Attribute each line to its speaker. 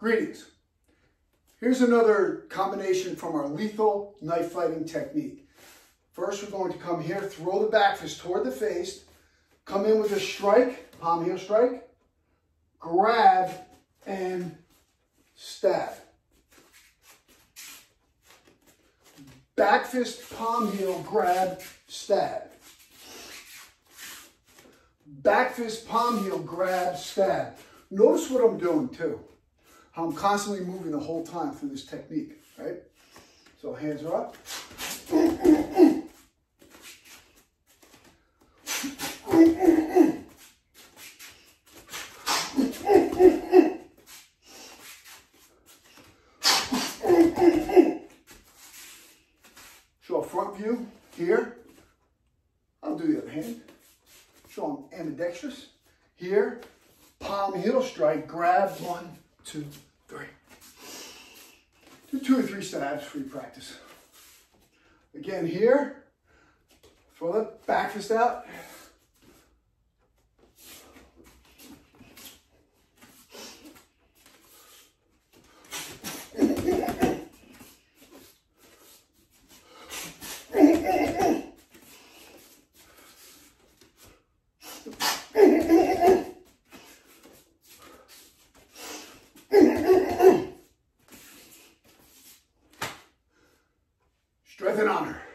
Speaker 1: Greetings. Here's another combination from our lethal knife fighting technique. First, we're going to come here, throw the back fist toward the face, come in with a strike, palm heel strike, grab, and stab. Back fist, palm heel, grab, stab. Back fist, palm heel, grab, stab. Notice what I'm doing too. How I'm constantly moving the whole time through this technique, right? So hands are up. Show a front view here. I'll do the other hand. Show them ambidextrous. Here, palm heel strike, grab one, two, two or three stabs for your practice. Again here, throw the back fist out. Strength an honor.